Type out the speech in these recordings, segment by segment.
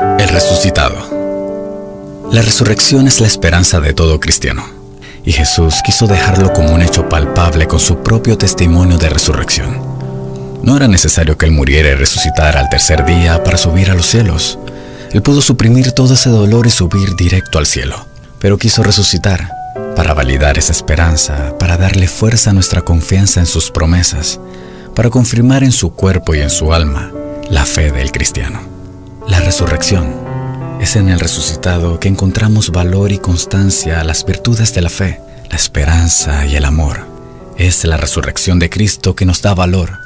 El resucitado. La resurrección es la esperanza de todo cristiano, y Jesús quiso dejarlo como un hecho palpable con su propio testimonio de resurrección. No era necesario que Él muriera y resucitara al tercer día para subir a los cielos. Él pudo suprimir todo ese dolor y subir directo al cielo, pero quiso resucitar para validar esa esperanza, para darle fuerza a nuestra confianza en sus promesas, para confirmar en su cuerpo y en su alma la fe del cristiano. La resurrección es en el resucitado que encontramos valor y constancia a las virtudes de la fe, la esperanza y el amor. Es la resurrección de Cristo que nos da valor,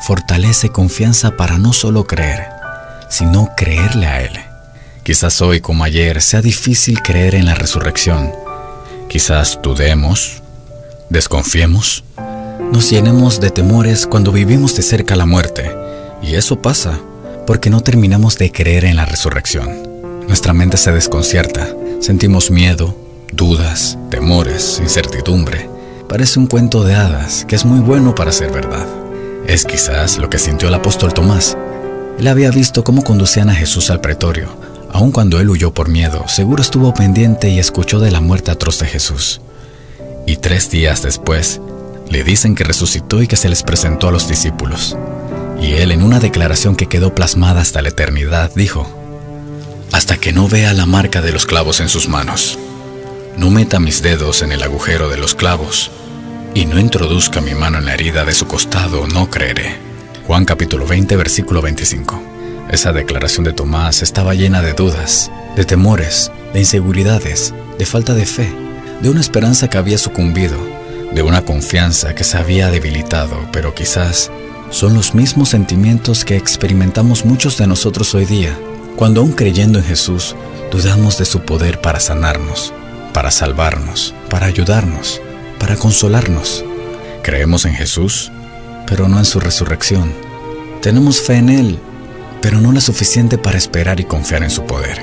fortalece confianza para no solo creer, sino creerle a Él. Quizás hoy como ayer sea difícil creer en la resurrección. Quizás dudemos, desconfiemos, nos llenemos de temores cuando vivimos de cerca la muerte. Y eso pasa porque no terminamos de creer en la resurrección. Nuestra mente se desconcierta, sentimos miedo, dudas, temores, incertidumbre. Parece un cuento de hadas que es muy bueno para ser verdad. Es quizás lo que sintió el apóstol Tomás. Él había visto cómo conducían a Jesús al pretorio. Aun cuando él huyó por miedo, seguro estuvo pendiente y escuchó de la muerte atroz de Jesús. Y tres días después, le dicen que resucitó y que se les presentó a los discípulos. Y él, en una declaración que quedó plasmada hasta la eternidad, dijo, Hasta que no vea la marca de los clavos en sus manos, no meta mis dedos en el agujero de los clavos, y no introduzca mi mano en la herida de su costado, no creeré. Juan capítulo 20, versículo 25. Esa declaración de Tomás estaba llena de dudas, de temores, de inseguridades, de falta de fe, de una esperanza que había sucumbido, de una confianza que se había debilitado, pero quizás son los mismos sentimientos que experimentamos muchos de nosotros hoy día, cuando aún creyendo en Jesús, dudamos de su poder para sanarnos, para salvarnos, para ayudarnos, para consolarnos. Creemos en Jesús, pero no en su resurrección. Tenemos fe en Él, pero no la suficiente para esperar y confiar en su poder.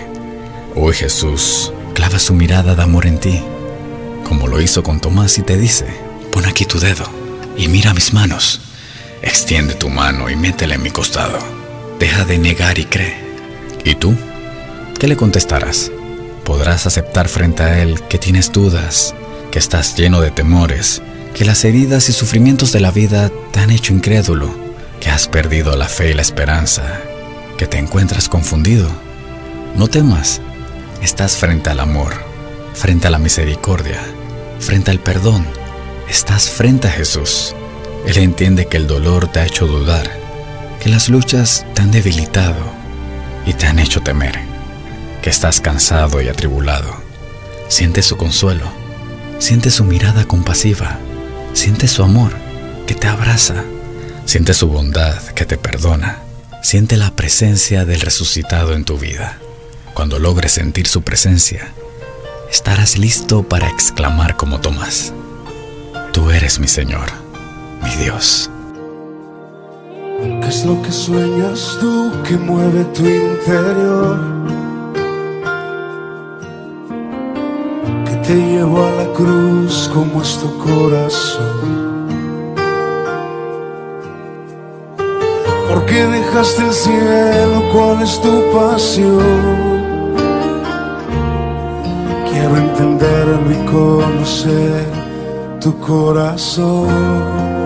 Hoy Jesús clava su mirada de amor en ti, como lo hizo con Tomás y te dice, pon aquí tu dedo y mira mis manos. Extiende tu mano y métela en mi costado. Deja de negar y cree. ¿Y tú? ¿Qué le contestarás? Podrás aceptar frente a Él que tienes dudas, que estás lleno de temores, que las heridas y sufrimientos de la vida te han hecho incrédulo, que has perdido la fe y la esperanza, que te encuentras confundido. No temas, estás frente al amor, frente a la misericordia, frente al perdón, estás frente a Jesús. Él entiende que el dolor te ha hecho dudar, que las luchas te han debilitado y te han hecho temer, que estás cansado y atribulado. Siente su consuelo, siente su mirada compasiva, siente su amor que te abraza, siente su bondad que te perdona, siente la presencia del resucitado en tu vida. Cuando logres sentir su presencia, estarás listo para exclamar como Tomás, Tú eres mi Señor mi Dios. ¿Qué es lo que sueñas tú que mueve tu interior? Que te llevó a la cruz como es tu corazón. ¿Por qué dejaste el cielo? ¿Cuál es tu pasión? Quiero entenderlo y conocer tu corazón.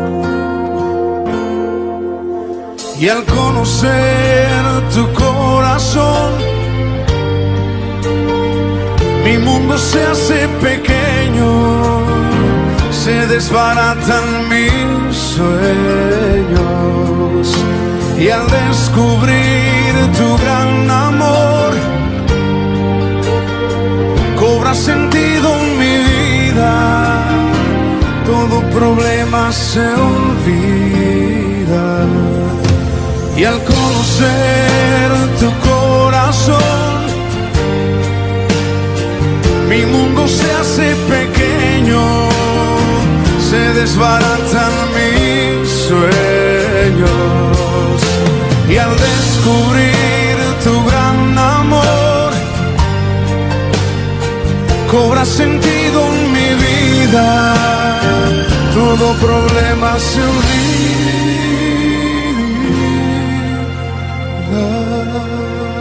Y al conocer tu corazón, mi mundo se hace pequeño, se desbaratan mis sueños. Y al descubrir tu gran amor, cobra sentido mi vida, todo problema se olvida y al conocer tu corazón, mi mundo se hace pequeño, se desbaratan mis sueños. Y al descubrir tu gran amor, cobra sentido en mi vida, todo problema se olvida love.